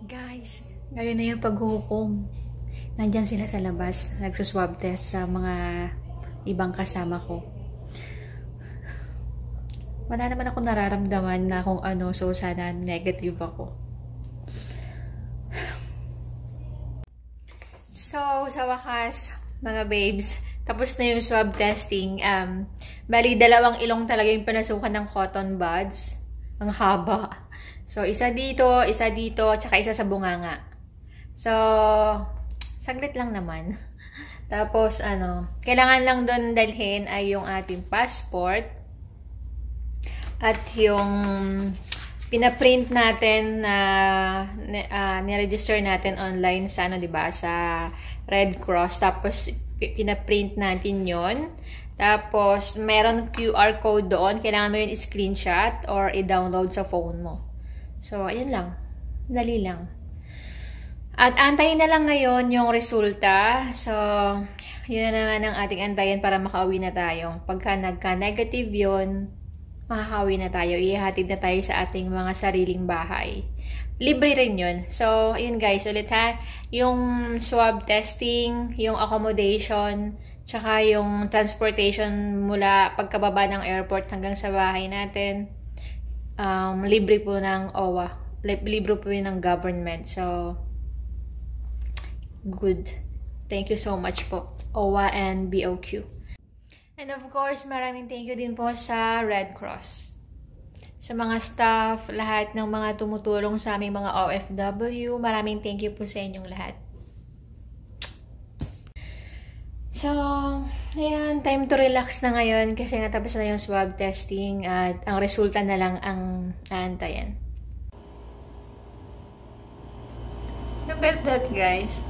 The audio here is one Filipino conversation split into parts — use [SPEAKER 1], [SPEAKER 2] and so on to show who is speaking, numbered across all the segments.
[SPEAKER 1] Guys, ngayon na yung paghuhukom. Nandyan sila sa labas. Nagsuswab test sa mga ibang kasama ko. Wala naman ako nararamdaman na kung ano. So, sana negative ako. So, sa wakas, mga babes, tapos na yung swab testing. Um, bali, dalawang ilong talaga yung pinasukan ng cotton buds. Ang haba. So, isa dito, isa dito, tsaka isa sa bunganga. So, saglit lang naman. Tapos, ano, kailangan lang doon dalhin ay yung ating passport at yung pinaprint natin na uh, niregister natin online sa ano, 'di ba, sa Red Cross. Tapos pinaprint natin 'yon. Tapos meron QR code doon, kailangan mo 'yun i-screenshot or i-download sa phone mo. So, ayun lang. Dali lang. At antayin na lang ngayon yung resulta. So, yun na naman ang ating antayin para makauwi na tayo. Pagka nagka-negative yun, makakauwi na tayo. Ihatid na tayo sa ating mga sariling bahay. Libre rin yun. So, ayun guys, ulit ha. Yung swab testing, yung accommodation, tsaka yung transportation mula pagkababa ng airport hanggang sa bahay natin um, libre po ng OWA. Libre po yun ng government. So, good. Thank you so much po. OWA and BOQ. And of course, maraming thank you din po sa Red Cross. Sa mga staff, lahat ng mga tumutulong sa aming mga OFW, maraming thank you po sa inyong lahat. So, ayan, time to relax na ngayon kasi nga tapos na yung swab testing at ang resulta na lang ang aantayan. Look at that, guys.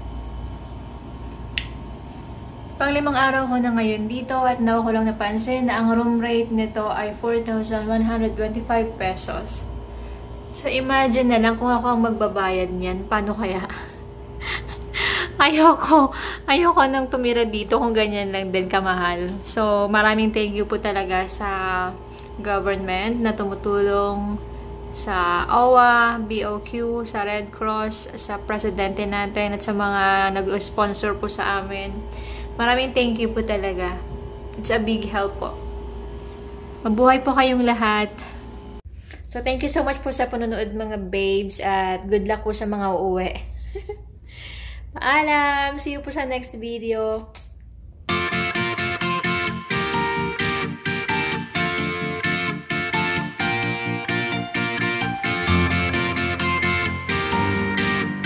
[SPEAKER 1] Panglimang araw ko na ngayon dito at nawa ko lang napansin na ang room rate nito ay 4,125 pesos. So, imagine na lang kung ako ang magbabayad niyan, paano kaya? Ayoko, ayoko nang tumira dito kung ganyan lang din kamahal. So, maraming thank you po talaga sa government na tumutulong sa OWA, BOQ, sa Red Cross, sa presidente natin at sa mga nag-sponsor po sa amin. Maraming thank you po talaga. It's a big help po. Mabuhay po kayong lahat. So, thank you so much po sa panonood mga babes at good luck po sa mga uuwi. Paalam! See you po sa next video.